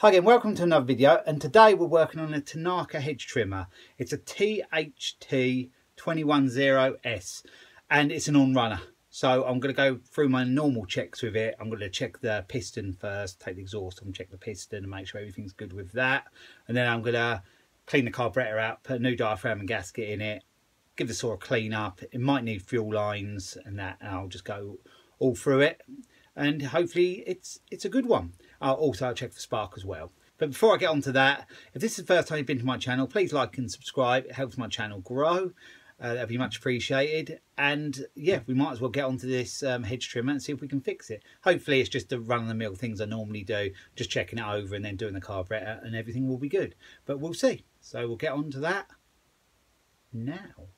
Hi again, welcome to another video and today we're working on a Tanaka hedge trimmer. It's a THT 210S and it's an on-runner. So I'm going to go through my normal checks with it. I'm going to check the piston first, take the exhaust and check the piston and make sure everything's good with that. And then I'm going to clean the carburetor out, put a new diaphragm and gasket in it, give the saw a clean up. It might need fuel lines and that and I'll just go all through it and hopefully it's it's a good one. I'll also check for spark as well. But before I get on to that, if this is the first time you've been to my channel, please like and subscribe. It helps my channel grow. Uh, that'd be much appreciated. And yeah, we might as well get onto this um, hedge trimmer and see if we can fix it. Hopefully it's just the run-of-the-mill things I normally do, just checking it over and then doing the carburetor and everything will be good. But we'll see. So we'll get on to that now.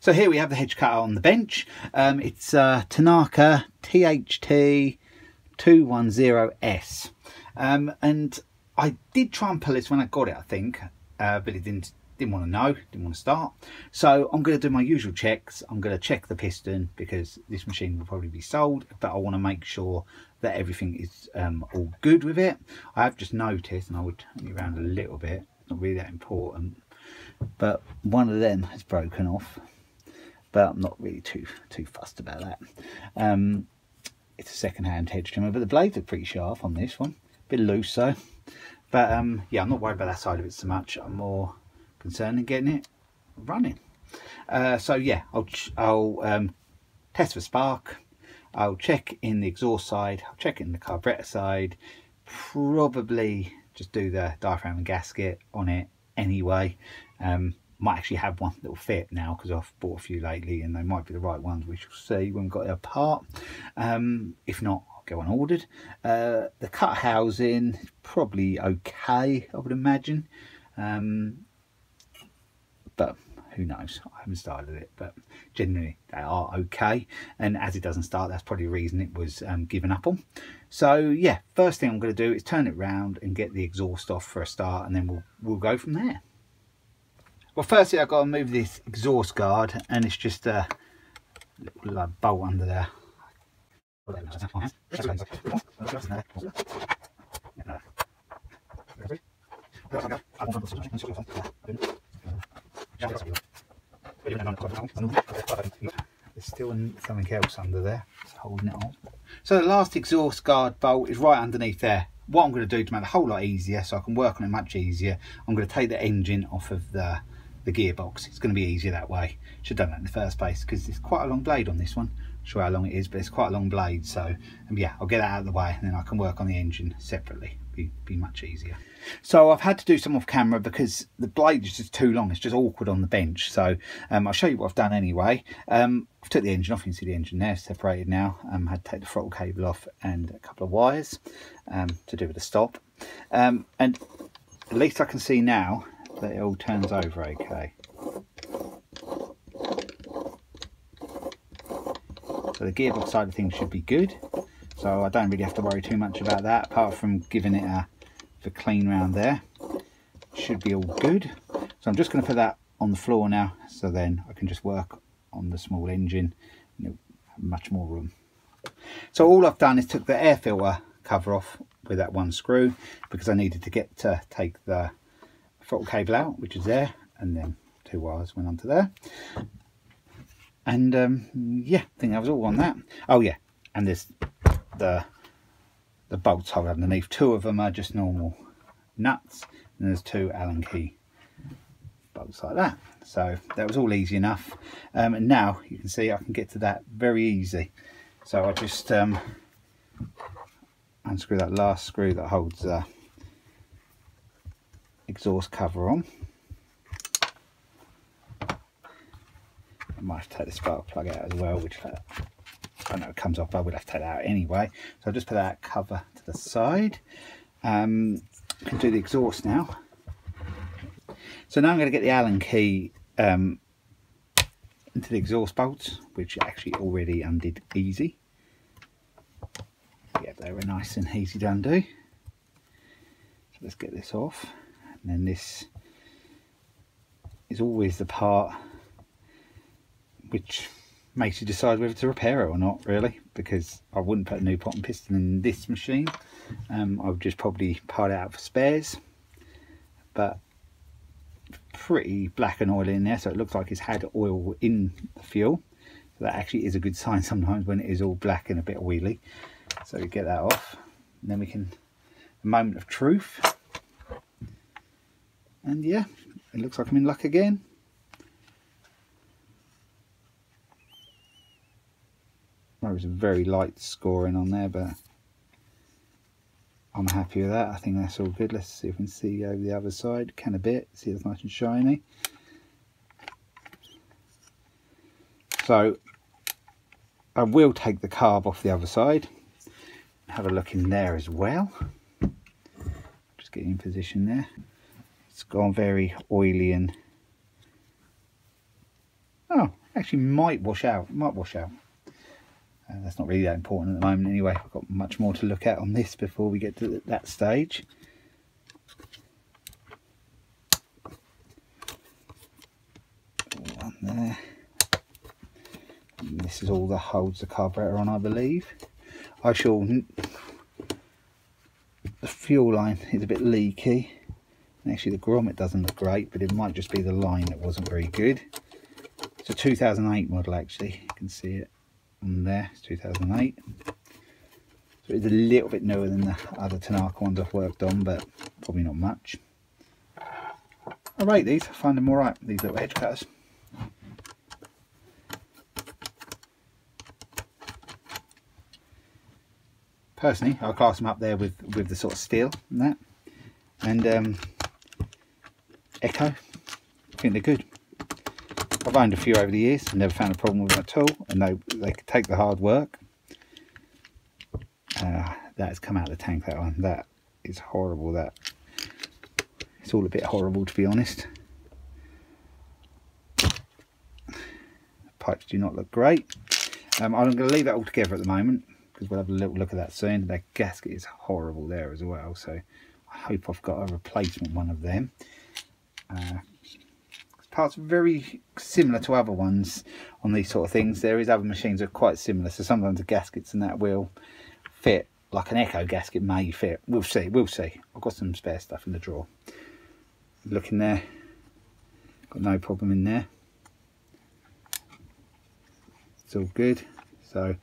So here we have the hedge cutter on the bench. Um, it's uh, Tanaka THT 210S. Um, and I did try and pull this when I got it, I think, uh, but it didn't didn't want to know, didn't want to start. So I'm going to do my usual checks. I'm going to check the piston because this machine will probably be sold, but I want to make sure that everything is um, all good with it. I have just noticed, and I would turn it around a little bit, not really that important, but one of them has broken off, but I'm not really too too fussed about that. Um, it's a second-hand hedge trimmer, but the blades are pretty sharp on this one, a bit loose though. But um, yeah, I'm not worried about that side of it so much. I'm more concerned in getting it running. Uh, so yeah, I'll, I'll um, test for spark. I'll check in the exhaust side. I'll check in the carburetor side. Probably just do the diaphragm and gasket on it anyway. Um, might actually have one that will fit now because I've bought a few lately and they might be the right ones. We shall see when we've got it apart. Um, if not, I'll go unordered. Uh, the cut housing probably okay, I would imagine. Um, but who knows I haven't started it but generally they are okay and as it doesn't start that's probably the reason it was um, given up on so yeah first thing I'm going to do is turn it round and get the exhaust off for a start and then we'll we'll go from there well firstly I've got to move this exhaust guard and it's just a little uh, bolt under there there's still something else under there. It's holding it on. So the last exhaust guard bolt is right underneath there. What I'm going to do to make a whole lot easier so I can work on it much easier, I'm going to take the engine off of the, the gearbox. It's going to be easier that way. Should have done that in the first place because it's quite a long blade on this one. Not sure how long it is, but it's quite a long blade. So um, yeah, I'll get that out of the way and then I can work on the engine separately. Be, be much easier. So I've had to do some off camera because the blade is just too long. It's just awkward on the bench. So um, I'll show you what I've done anyway. Um, I've took the engine off. You can see the engine there separated now. Um, I had to take the throttle cable off and a couple of wires um, to do with the stop. Um, and at least I can see now that it all turns over okay. So the gearbox side of things should be good. So I don't really have to worry too much about that apart from giving it a the clean round there should be all good so I'm just going to put that on the floor now so then I can just work on the small engine much more room so all I've done is took the air filter uh, cover off with that one screw because I needed to get to take the throttle cable out which is there and then two wires went onto there and um, yeah I think that was all on that oh yeah and there's the the bolts hold underneath. Two of them are just normal nuts and there's two Allen key bolts like that. So that was all easy enough. Um, and now you can see I can get to that very easy. So I just um, unscrew that last screw that holds the exhaust cover on. I might have to take the spark plug out as well, which uh, I know it comes off, but I would have to take that out anyway. So I'll just put that cover to the side. Um, can do the exhaust now. So now I'm going to get the Allen key um, into the exhaust bolts, which actually already undid easy. Yeah, they were nice and easy to undo. So let's get this off. And then this is always the part which makes you decide whether to repair it or not really because I wouldn't put a new pot and piston in this machine. Um, I would just probably part it out for spares. But pretty black and oily in there, so it looks like it's had oil in the fuel. So that actually is a good sign sometimes when it is all black and a bit oily. So we get that off. And then we can, a moment of truth. And yeah, it looks like I'm in luck again. There was a very light scoring on there, but I'm happy with that. I think that's all good. Let's see if we can see over the other side. Can a bit. See it's nice and shiny. So I will take the carb off the other side. Have a look in there as well. Just get in position there. It's gone very oily and oh, actually might wash out. Might wash out. Uh, that's not really that important at the moment anyway. I've got much more to look at on this before we get to that stage. One there. And this is all that holds the carburetor on, I believe. I shall... The fuel line is a bit leaky. Actually, the grommet doesn't look great, but it might just be the line that wasn't very good. It's a 2008 model, actually. You can see it on there. It's 2008. So it's a little bit newer than the other Tanaka ones I've worked on, but probably not much. I rate these. I find them alright, these little edge cutters. Personally, I'll class them up there with, with the sort of Stihl and that. And um, Echo, I think they're good. I've owned a few over the years and never found a problem with them at all and they, they take the hard work. Uh, that has come out of the tank that one. That is horrible that. It's all a bit horrible to be honest. Pipes do not look great. Um, I'm going to leave that all together at the moment because we'll have a little look at that soon. That gasket is horrible there as well so I hope I've got a replacement one of them. Uh, parts very similar to other ones on these sort of things. There is other machines that are quite similar, so sometimes the gaskets and that will fit like an Echo gasket may fit. We'll see, we'll see. I've got some spare stuff in the drawer. Look in there, got no problem in there. It's all good. So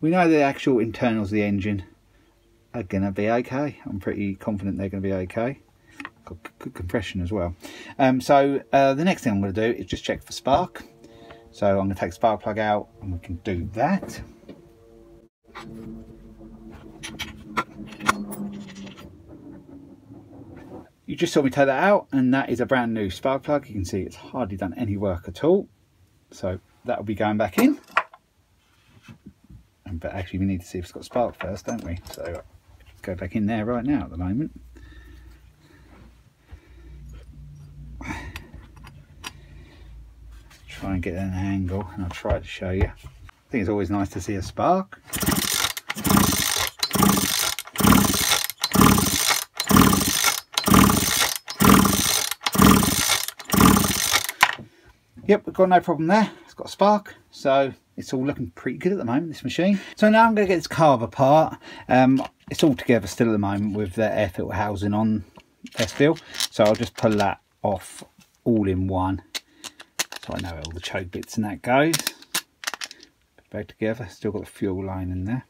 we know the actual internals of the engine are going to be okay. I'm pretty confident they're going to be okay good compression as well. Um, so uh, the next thing I'm going to do is just check for spark. So I'm going to take spark plug out and we can do that. You just saw me take that out and that is a brand new spark plug. You can see it's hardly done any work at all. So that will be going back in. But actually we need to see if it's got spark first, don't we? So go back in there right now at the moment. Try and get an angle and I'll try to show you. I think it's always nice to see a spark. Yep, we've got no problem there. It's got a spark, so it's all looking pretty good at the moment, this machine. So now I'm going to get this carb apart. Um, it's all together still at the moment with the air filter housing on there still. So I'll just pull that off all in one so I know where all the choke bits and that goes. Back together, still got the fuel line in there,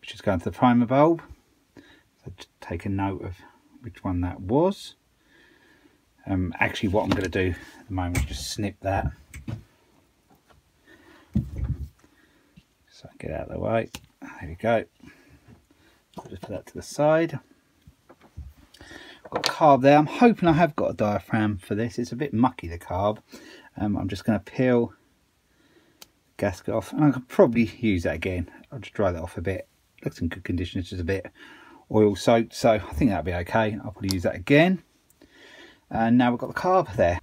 which is going to the primer bulb. So take a note of which one that was. Um, actually what I'm going to do at the moment is just snip that. So get out of the way. There we go. Just put that to the side got a carb there. I'm hoping I have got a diaphragm for this. It's a bit mucky, the carb. Um, I'm just going to peel gasket off and I could probably use that again. I'll just dry that off a bit. Looks in good condition, it's just a bit oil soaked, so I think that'll be okay. I'll probably use that again. And now we've got the carb there.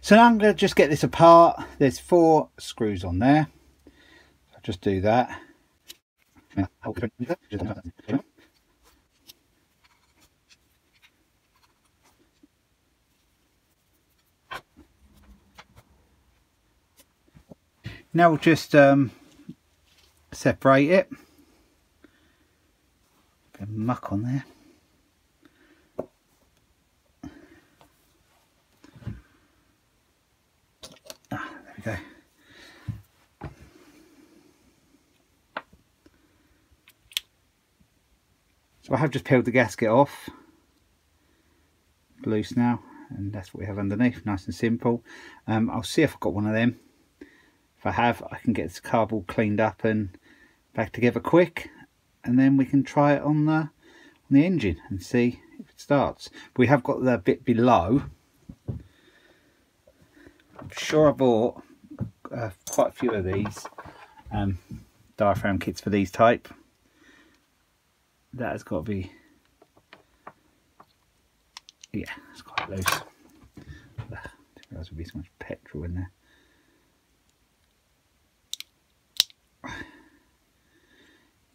So now I'm going to just get this apart. There's four screws on there. I'll just do that. Now we'll just um, separate it. Bit of muck on there. Ah, there we go. So I have just peeled the gasket off. Loose now, and that's what we have underneath, nice and simple. Um, I'll see if I've got one of them. If I have, I can get this carb all cleaned up and back together quick, and then we can try it on the on the engine and see if it starts. We have got the bit below. I'm sure I bought uh, quite a few of these um, diaphragm kits for these type that has got to be yeah it's quite loose I didn't realise there'd be so much petrol in there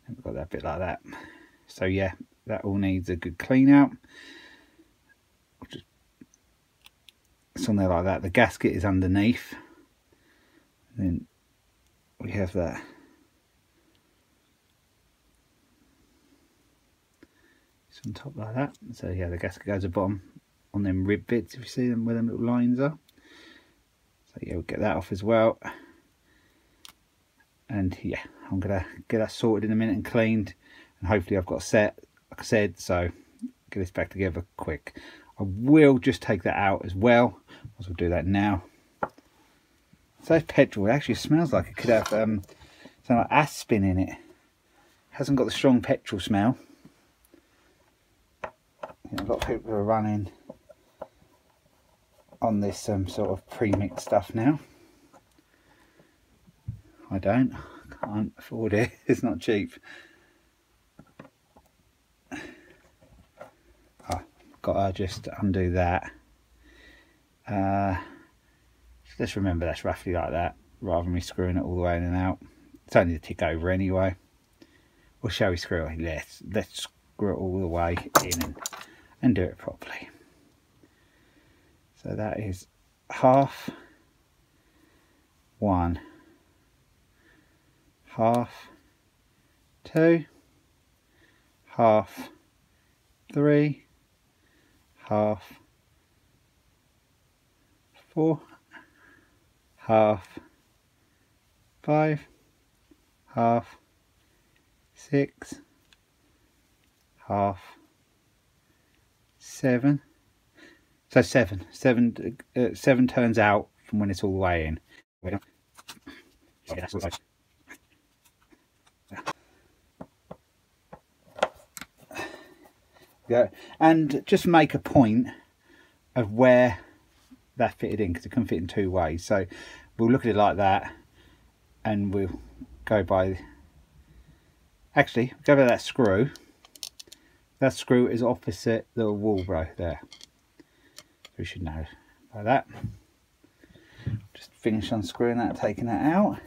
we've got that bit like that so yeah that all needs a good clean out just there like that the gasket is underneath then we have that It's on top like that. So yeah, the gasket goes the bottom on them rib bits, if you see them where them little lines are. So yeah, we'll get that off as well. And yeah, I'm gonna get that sorted in a minute and cleaned. And hopefully I've got a set, like I said, so get this back together quick. I will just take that out as well. I will do that now. So petrol, it actually smells like it could have um, something like Aspen in it. Hasn't got the strong petrol smell a lot of people are running on this um, sort of pre-mixed stuff now. I don't, can't afford it, it's not cheap. Oh, gotta just undo that. Uh, let's remember that's roughly like that, rather than me screwing it all the way in and out. It's only to tick over anyway. Or shall we screw it? Let's, let's screw it all the way in and and do it properly. So that is half, one, half, two, half, three, half, four, half, five, half, six, half, seven. So seven, seven, uh, seven turns out from when it's all the way in. Yeah, and just make a point of where that fitted in because it can fit in two ways. So we'll look at it like that, and we'll go by. Actually, go by that screw that screw is opposite the Walbro there. We should know by that. Just finish unscrewing that, taking that out.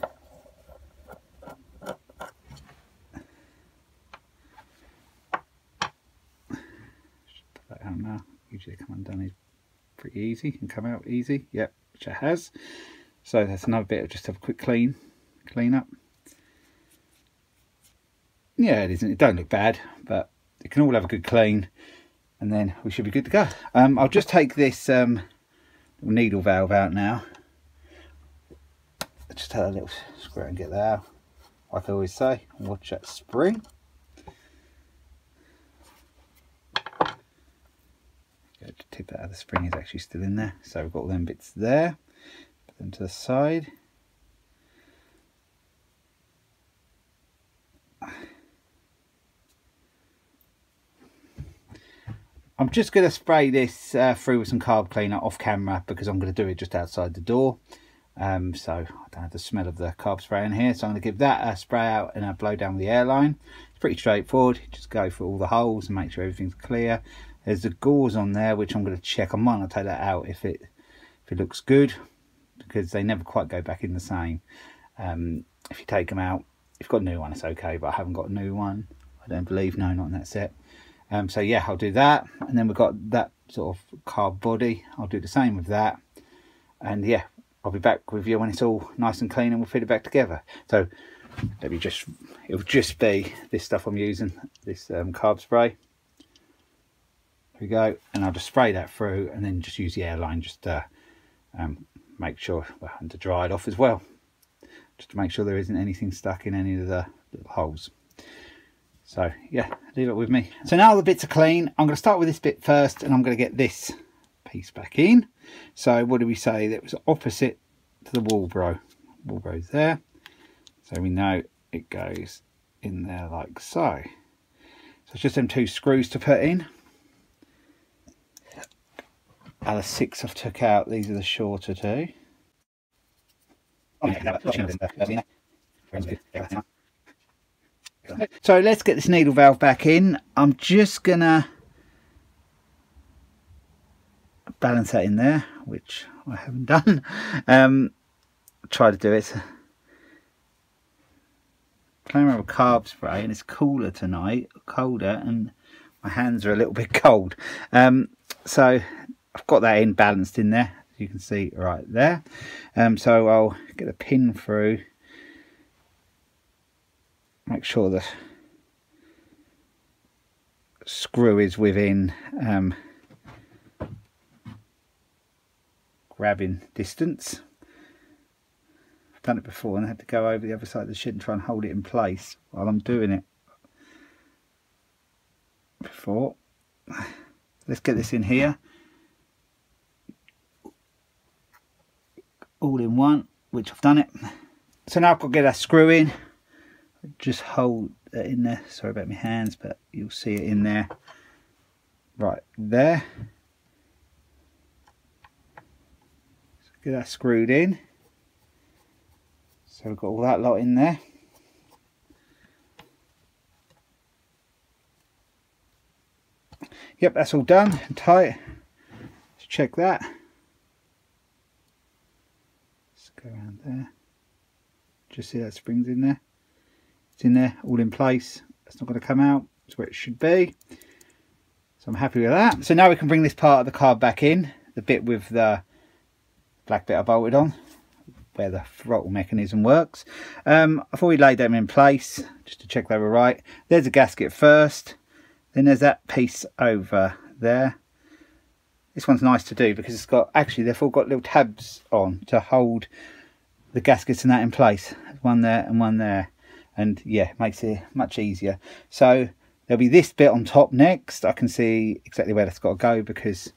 That out now. Usually come undone is pretty easy and come out easy. Yep, which it has. So that's another bit of just have a quick clean, clean up. Yeah, it isn't. It don't look bad, but it can all have a good clean and then we should be good to go. Um, I'll just take this um, needle valve out now. Just have a little screw and get that out. Like I always say, watch that spring. Good to tip that the spring is actually still in there. So we've got them bits there. Put them to the side. I'm just going to spray this uh, through with some carb cleaner off camera because I'm going to do it just outside the door. Um, so I don't have the smell of the carb spray in here. So I'm going to give that a spray out and a blow down the airline. It's pretty straightforward. just go for all the holes and make sure everything's clear. There's the gauze on there, which I'm going to check. I might not take that out if it if it looks good because they never quite go back in the same. Um, if you take them out, if you've got a new one, it's okay, but I haven't got a new one. I don't believe, no, not in that set. Um, so yeah, I'll do that. And then we've got that sort of carb body. I'll do the same with that. And yeah, I'll be back with you when it's all nice and clean and we'll fit it back together. So maybe just it'll just be this stuff I'm using this um, carb spray we go and I'll just spray that through and then just use the airline just to um, make sure well, and to dry it off as well. Just to make sure there isn't anything stuck in any of the holes. So yeah leave it with me. So now the bits are clean I'm going to start with this bit first and I'm going to get this piece back in. So what do we say? That was opposite to the wall bro Walbro. Walbro's there. So we know it goes in there like so. So it's just them two screws to put in. Out of six I've took out, these are the shorter two. So let's get this needle valve back in. I'm just gonna balance that in there, which I haven't done. Um, try to do it playing around with carb spray and it's cooler tonight, colder, and my hands are a little bit cold. Um, so I've got that in balanced in there, as you can see right there. Um, so I'll get the pin through, make sure the screw is within um, grabbing distance. I've done it before and I had to go over the other side of the shed and try and hold it in place while I'm doing it. Before. Let's get this in here all in one which I've done it so now I've got to get that screw in just hold it in there sorry about my hands but you'll see it in there right there so get that screwed in so we've got all that lot in there. Yep, that's all done and tight. Let's check that. Go around there. Just see that springs in there. It's in there, all in place. It's not going to come out. It's where it should be. So I'm happy with that. So now we can bring this part of the car back in. The bit with the black bit I bolted on where the throttle mechanism works. Um, I thought we laid them in place just to check they were right. There's a gasket first, then there's that piece over there. This one's nice to do because it's got, actually they've all got little tabs on to hold the gaskets and that in place. One there and one there. And yeah, makes it much easier. So there'll be this bit on top next. I can see exactly where that's got to go because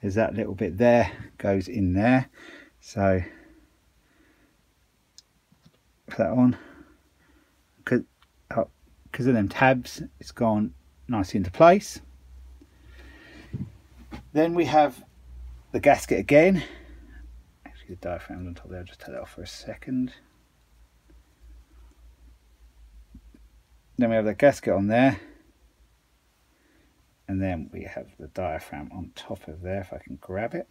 there's that little bit there goes in there. So put that on because because oh, of them tabs it's gone nicely into place then we have the gasket again. Actually the diaphragm on top there I'll just take that off for a second. Then we have the gasket on there. And then we have the diaphragm on top of there if I can grab it.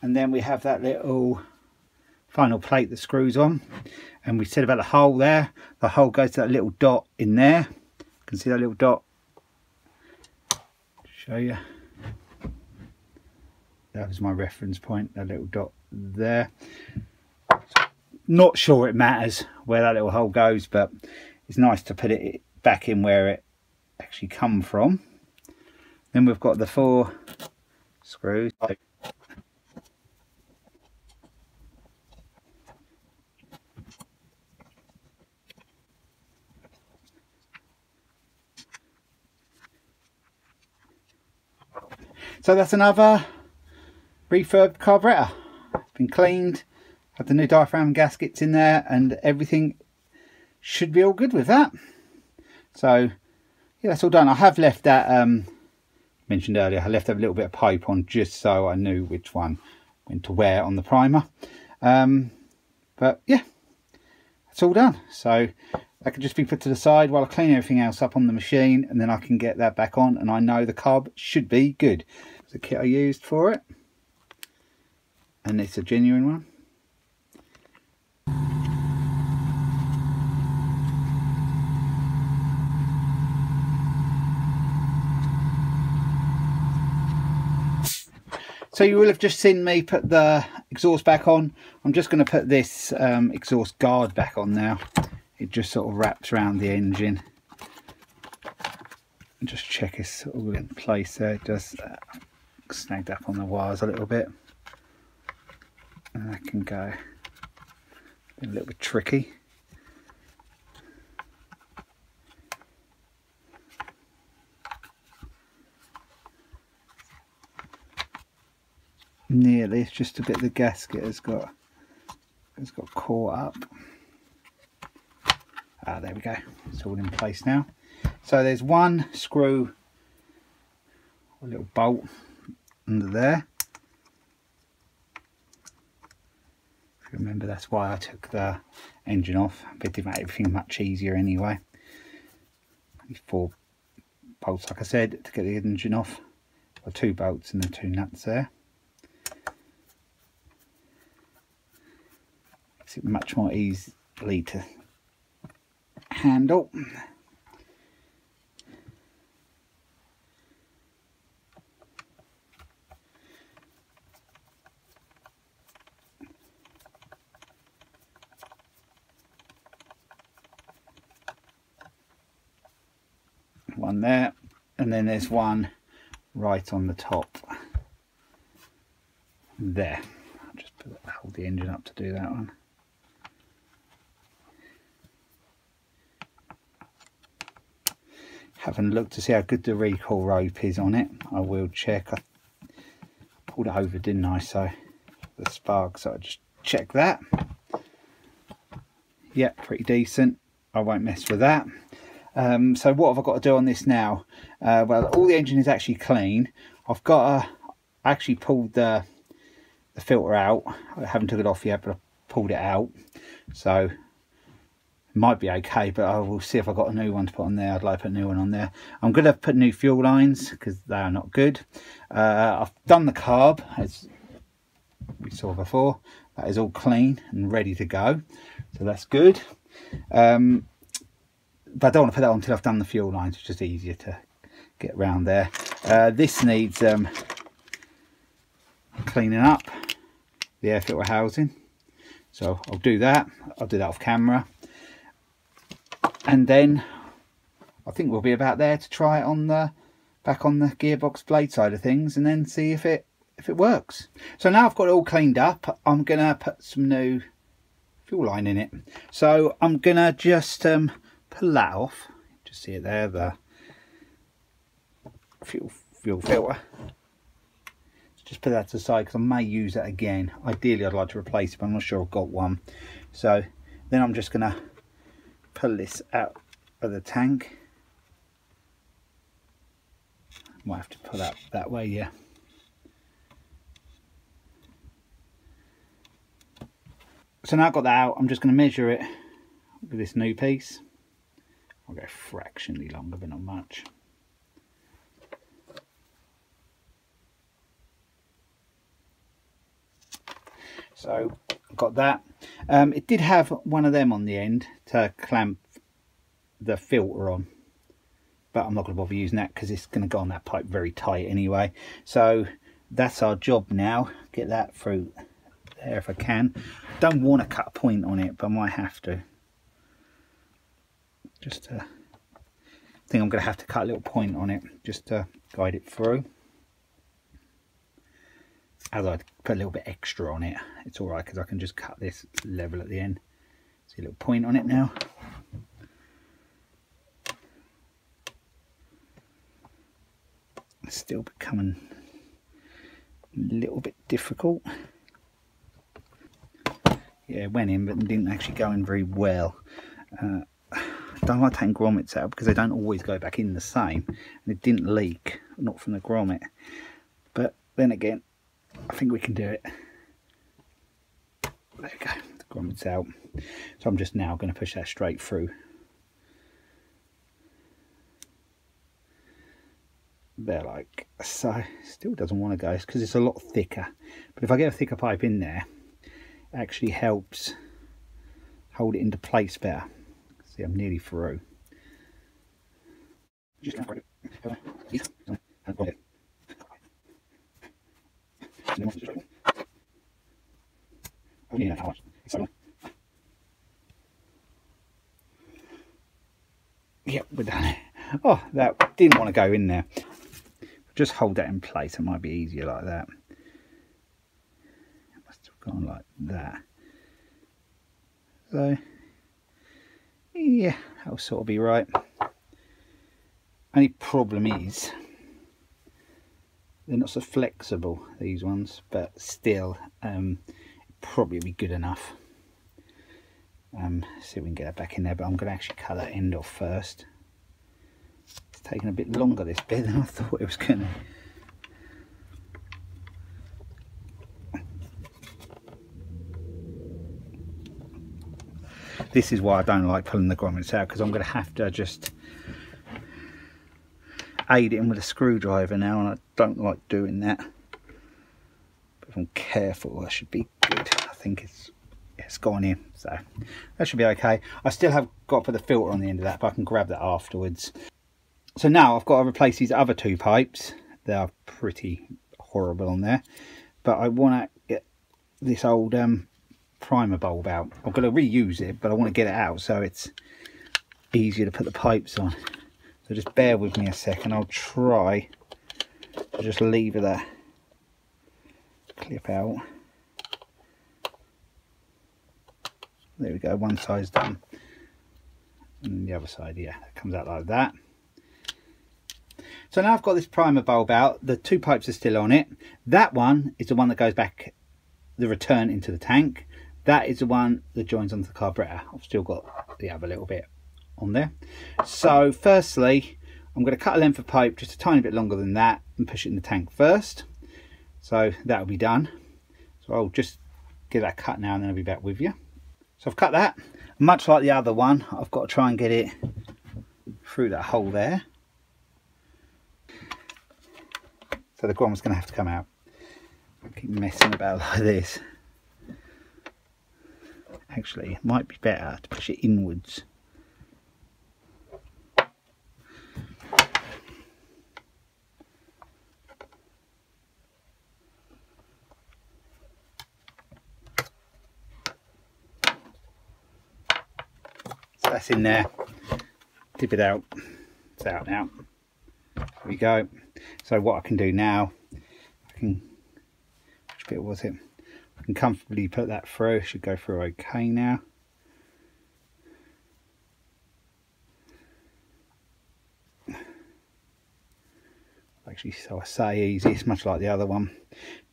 And then we have that little final plate that screws on. And we said about the hole there. The hole goes to that little dot in there can see that little dot. Show you. That was my reference point that little dot there. Not sure it matters where that little hole goes but it's nice to put it back in where it actually come from. Then we've got the four screws So that's another refurbed carburetor. It's been cleaned, had the new diaphragm gaskets in there and everything should be all good with that. So yeah, that's all done. I have left that, um, mentioned earlier, I left a little bit of pipe on just so I knew which one went to wear on the primer. Um, but yeah, that's all done. So that can just be put to the side while I clean everything else up on the machine and then I can get that back on and I know the carb should be good It's the kit I used for it and it's a genuine one So you will have just seen me put the exhaust back on. I'm just going to put this um, exhaust guard back on now. It just sort of wraps around the engine. And just check it's all in place there. It does uh, snagged up on the wires a little bit. And that can go a little bit tricky. nearly it's just a bit the gasket has got has got caught up ah there we go. It's all in place now. So there's one screw a little bolt under there. If you remember that's why I took the engine off. It made everything much easier anyway. Four bolts like I said to get the engine off. Or two bolts and the two nuts there. Makes it much more easily to handle. One there, and then there's one right on the top there. I'll just hold the engine up to do that one. Haven't looked to see how good the recoil rope is on it. I will check. I pulled it over, didn't I? So the spark, so I just check that. Yeah, pretty decent. I won't mess with that. Um, so what have I got to do on this now? Uh, well, all the engine is actually clean. I've got to actually pulled the the filter out. I haven't took it off yet, but I pulled it out. So might be okay but I will see if I've got a new one to put on there. I'd like to put a new one on there. I'm going to put new fuel lines because they are not good. Uh, I've done the carb as we saw before. That is all clean and ready to go. So that's good. Um, but I don't want to put that on until I've done the fuel lines it's just easier to get around there. Uh, this needs um, cleaning up the air filter housing. So I'll do that. I'll do that off camera and then I think we'll be about there to try it on the back on the gearbox blade side of things and then see if it if it works. So now I've got it all cleaned up, I'm gonna put some new fuel line in it. So I'm gonna just um, pull that off. Just see it there, the fuel fuel filter. Just put that to the side because I may use it again. Ideally, I'd like to replace it, but I'm not sure I've got one. So then I'm just gonna pull this out of the tank. Might have to pull that that way, yeah. So now I've got that out, I'm just going to measure it with this new piece. I'll go fractionally longer, but not much. So got that. Um, it did have one of them on the end to clamp the filter on. But I'm not going to bother using that because it's going to go on that pipe very tight anyway. So that's our job now. Get that through there if I can. Don't want to cut a point on it, but I might have to. Just to, I think I'm going to have to cut a little point on it just to guide it through as I put a little bit extra on it it's alright because I can just cut this level at the end. See a little point on it now? It's still becoming a little bit difficult. Yeah went in but didn't actually go in very well. Uh, I don't like taking grommets out because they don't always go back in the same and it didn't leak not from the grommet. But then again I think we can do it. There we go, the grommet's out. So I'm just now going to push that straight through. There like so. Still doesn't want to go because it's a lot thicker. But if I get a thicker pipe in there, it actually helps hold it into place better. See, I'm nearly through. Just Yep, we're done. Oh, that didn't want to go in there. Just hold that in place. It might be easier like that. It must have gone like that. So, yeah, that'll sort of be right. Only problem is, they're not so flexible, these ones, but still, um, probably be good enough. Um, see if we can get that back in there, but I'm going to actually cut that end off first. It's taking a bit longer this bit than I thought it was going to. This is why I don't like pulling the grommets out because I'm going to have to just aid it in with a screwdriver now and I don't like doing that. But if I'm careful I should be good. I think it's it's gone in so that should be okay. I still have got to put the filter on the end of that but I can grab that afterwards. So now I've got to replace these other two pipes. They are pretty horrible on there but I want to get this old um, primer bulb out. I'm going to reuse it but I want to get it out so it's easier to put the pipes on. So just bear with me a second. I'll try to just leave that clip out. There we go, one side's done. And the other side, yeah, it comes out like that. So now I've got this primer bulb out. The two pipes are still on it. That one is the one that goes back the return into the tank. That is the one that joins onto the carburetor. I've still got the other little bit on there. So firstly, I'm going to cut a length of pipe just a tiny bit longer than that and push it in the tank first. So that'll be done. So I'll just get that cut now and then I'll be back with you. So I've cut that. Much like the other one, I've got to try and get it through that hole there. So the grommet's going to have to come out. I keep messing about like this. Actually, it might be better to push it inwards. In there. Dip it out. It's out now. There we go. So what I can do now I can which bit was it? I can comfortably put that through. Should go through okay now. Actually so I say easy it's much like the other one.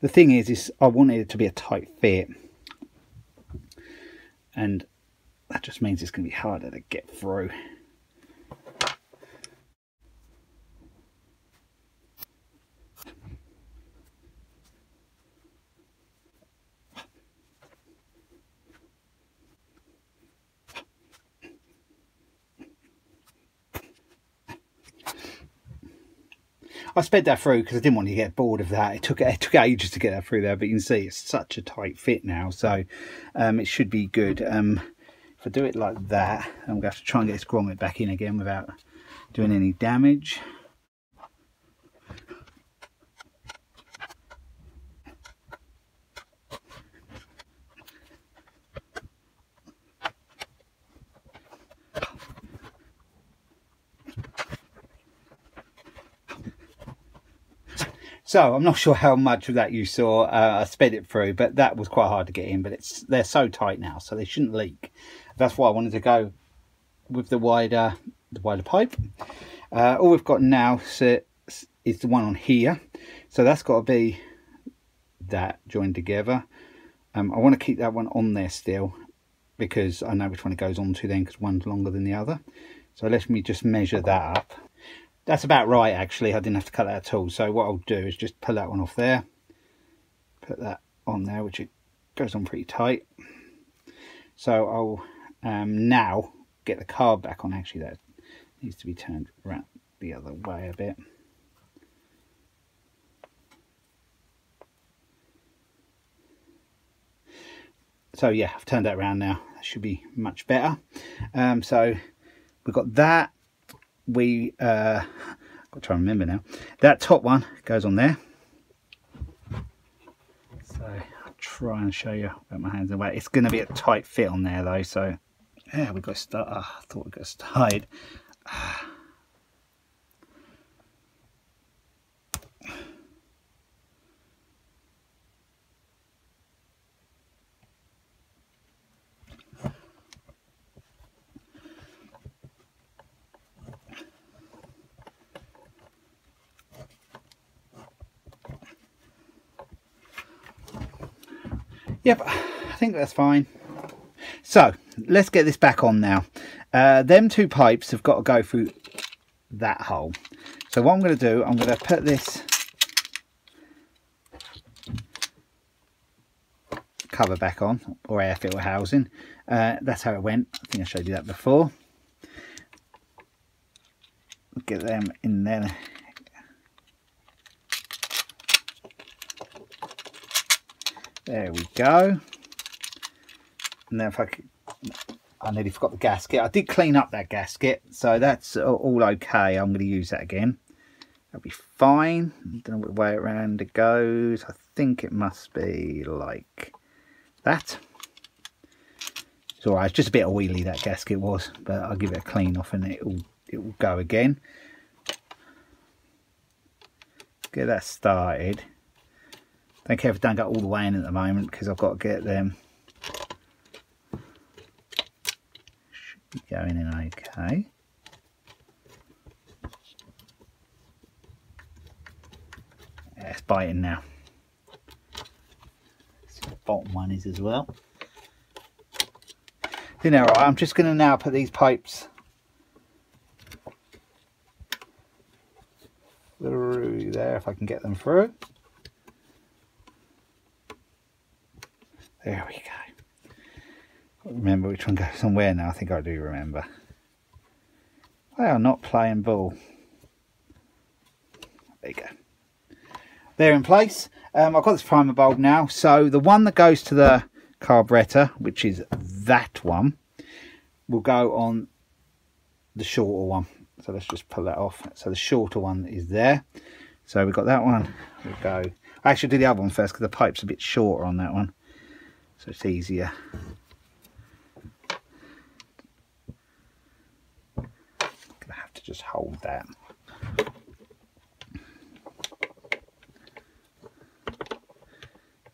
The thing is is I wanted it to be a tight fit. And that just means it's going to be harder to get through. I sped that through because I didn't want to get bored of that. It took it took ages to get that through there, but you can see it's such a tight fit now, so um, it should be good. Um, if I do it like that, I'm going to have to try and get this grommet back in again without doing any damage. So I'm not sure how much of that you saw. Uh, I sped it through, but that was quite hard to get in. But it's they're so tight now, so they shouldn't leak that's why I wanted to go with the wider the wider pipe. Uh, all we've got now is the one on here. So that's got to be that joined together. Um, I want to keep that one on there still because I know which one it goes on to then because one's longer than the other. So let me just measure that up. That's about right actually. I didn't have to cut that at all. So what I'll do is just pull that one off there. Put that on there which it goes on pretty tight. So I'll um, now get the carb back on. Actually that needs to be turned around the other way a bit. So yeah I've turned that around now. That should be much better. Um, so we've got that. We uh, got to try and remember now. That top one goes on there. So I'll try and show you. About my hands away. It's going to be a tight fit on there though, so yeah, we got start. Oh, I thought we got started. Yep, I think that's fine. So let's get this back on now. Uh, them two pipes have got to go through that hole. So what I'm going to do, I'm going to put this cover back on or air filter housing. Uh, that's how it went. I think I showed you that before. Get them in there. There we go. And then if I could, I nearly forgot the gasket. I did clean up that gasket, so that's all okay. I'm going to use that again. That'll be fine. Don't know what way around it goes. I think it must be like that. It's alright. It's just a bit oily that gasket was, but I'll give it a clean off and it will it will go again. Get that started. Don't care if I don't go all the way in at the moment because I've got to get them. Should be going in okay. Yeah, it's biting now. Bottom one is as well. You know, I'm just going to now put these pipes through there if I can get them through. There we go. Remember which one goes somewhere now. I think I do remember. They are not playing ball. There you go. They're in place. Um, I've got this primer bulb now. So the one that goes to the carburetor, which is that one, will go on the shorter one. So let's just pull that off. So the shorter one is there. So we've got that one. We'll go. I actually do the other one first because the pipe's a bit shorter on that one so it's easier. I'm gonna have to just hold that.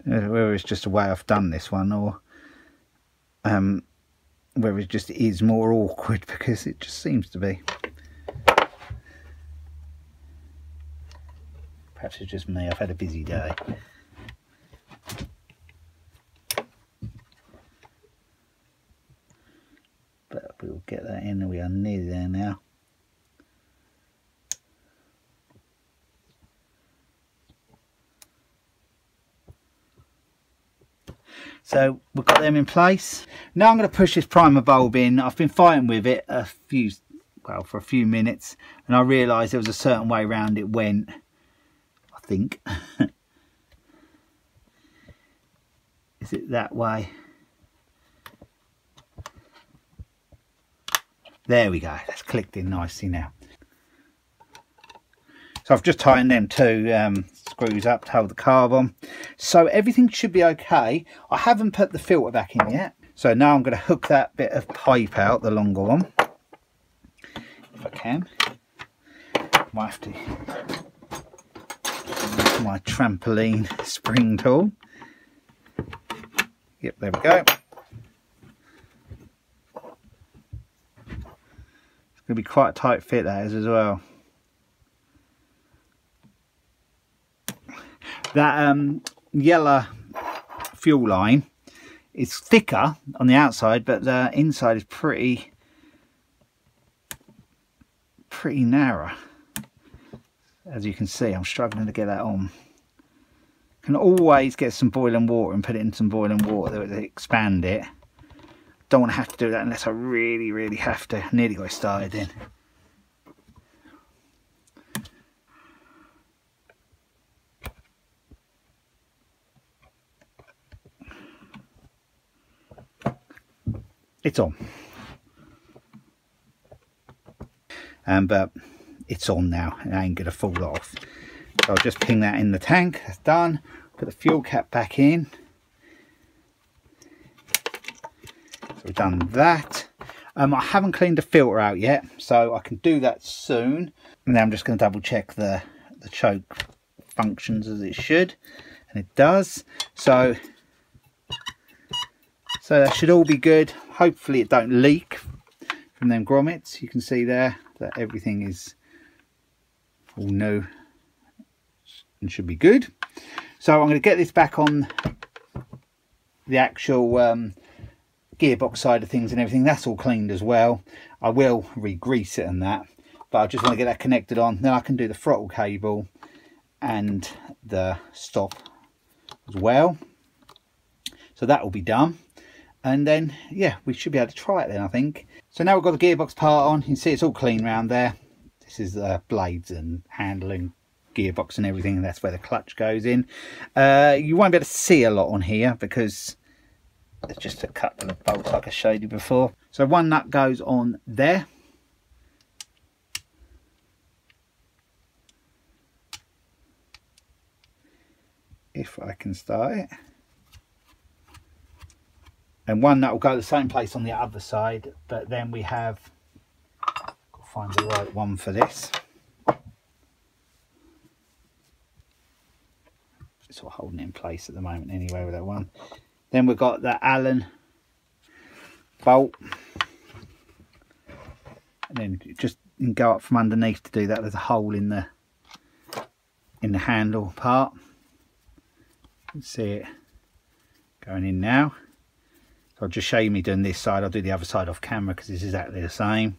Uh, whether it's just a way I've done this one or um, whether it just is more awkward because it just seems to be. Perhaps it's just me, I've had a busy day. But we'll get that in we are nearly there now So we've got them in place. Now I'm going to push this primer bulb in. I've been fighting with it a few, well, for a few minutes, and I realised there was a certain way around it went. I think. Is it that way? There we go, that's clicked in nicely now. So I've just tightened them two um, screws up to hold the carb on. So everything should be okay. I haven't put the filter back in yet. So now I'm going to hook that bit of pipe out, the longer one. If I can. Might have to my trampoline spring tool. Yep, there we go. It's going to be quite a tight fit that is as well. That um, yellow fuel line is thicker on the outside, but the inside is pretty, pretty narrow. As you can see, I'm struggling to get that on. Can always get some boiling water and put it in some boiling water to expand it don't want to have to do that unless I really, really have to. Nearly got started in. It's on. Um, but it's on now. It ain't going to fall off. So I'll just ping that in the tank. That's done. Put the fuel cap back in. So we've done that. Um, I haven't cleaned the filter out yet, so I can do that soon. And then I'm just going to double check the, the choke functions as it should. And it does. So, so that should all be good. Hopefully it don't leak from them grommets. You can see there that everything is all new and should be good. So I'm going to get this back on the actual um, gearbox side of things and everything. That's all cleaned as well. I will re-grease it and that, but I just want to get that connected on. Then I can do the throttle cable and the stop as well. So that will be done. And then, yeah, we should be able to try it then, I think. So now we've got the gearbox part on. You can see it's all clean around there. This is the uh, blades and handling gearbox and everything and that's where the clutch goes in uh, you won't be able to see a lot on here because there's just a couple of bolts like I showed you before so one nut goes on there if I can start it and one that will go the same place on the other side but then we have find the right one for this sort of holding it in place at the moment anyway with that one. Then we've got the Allen bolt. And then just go up from underneath to do that. There's a hole in the in the handle part. See it going in now. I'll just show you me doing this side. I'll do the other side off camera because it's exactly the same.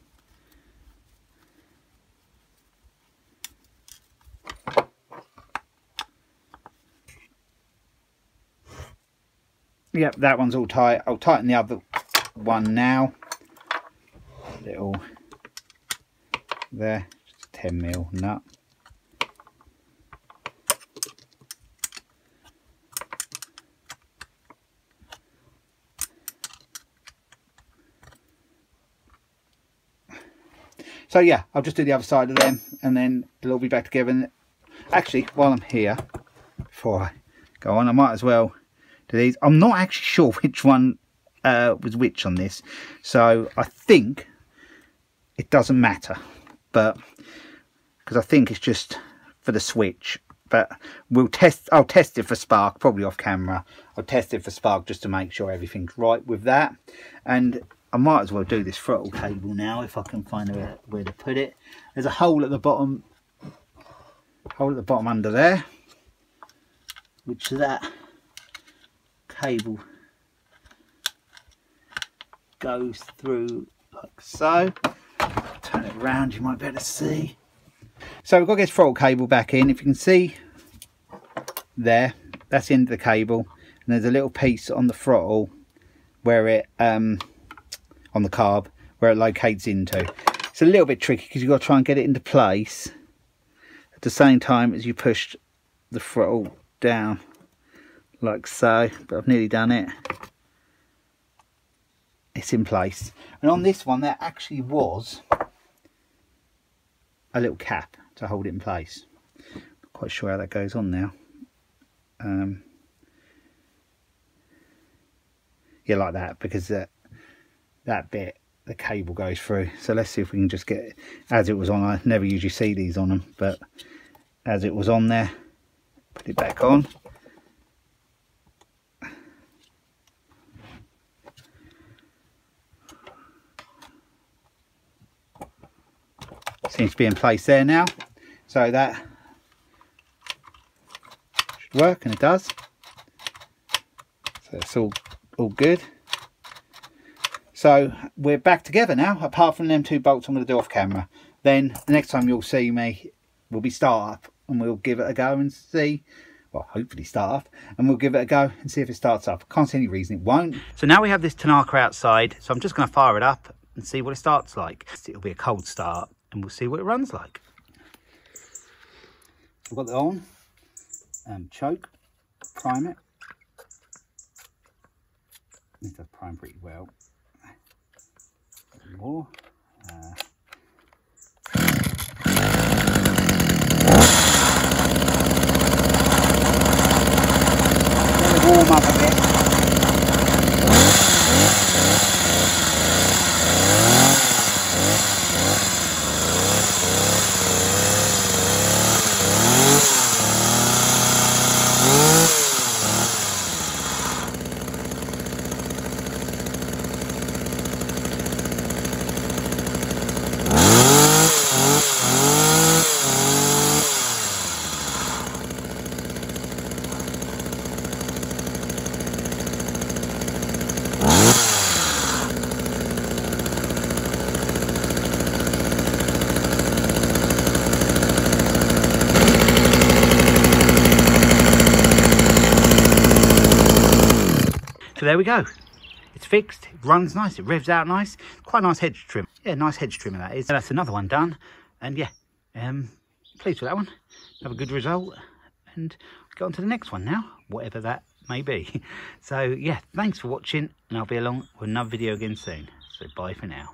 Yep, that one's all tight. I'll tighten the other one now. Little there, just a 10 mil nut. So yeah, I'll just do the other side of them and then they'll all be back together. actually, while I'm here, before I go on, I might as well do these. I'm not actually sure which one uh, was which on this. So I think it doesn't matter. But because I think it's just for the switch. But we'll test, I'll test it for spark, probably off camera. I'll test it for spark just to make sure everything's right with that. And I might as well do this throttle cable now if I can find where, where to put it. There's a hole at the bottom, hole at the bottom under there, which that cable goes through like so. Turn it around, you might be able to see. So we've got this throttle cable back in. If you can see there, that's the end of the cable. And there's a little piece on the throttle where it, um, on the carb, where it locates into. It's a little bit tricky because you've got to try and get it into place. At the same time as you push the throttle down like so but I've nearly done it. It's in place. And on this one there actually was a little cap to hold it in place. Not quite sure how that goes on now. Um, yeah like that because that that bit the cable goes through. So let's see if we can just get as it was on I never usually see these on them but as it was on there put it back on. Seems to be in place there now so that should work and it does. So it's all all good so we're back together now apart from them two bolts I'm going to do off camera then the next time you'll see me will be start up and we'll give it a go and see well hopefully start up and we'll give it a go and see if it starts up can't see any reason it won't so now we have this Tanaka outside so I'm just going to fire it up and see what it starts like it'll be a cold start and we'll see what it runs like. I've got the on, um, choke, prime it. Need to prime pretty well. More. Uh, warm up a bit. So there we go. It's fixed, it runs nice, it revs out nice. Quite nice hedge trim. Yeah, nice hedge trimmer that is. That's another one done. And yeah, um, pleased with that one. Have a good result. And go on to the next one now, whatever that may be. So yeah, thanks for watching and I'll be along with another video again soon. So bye for now.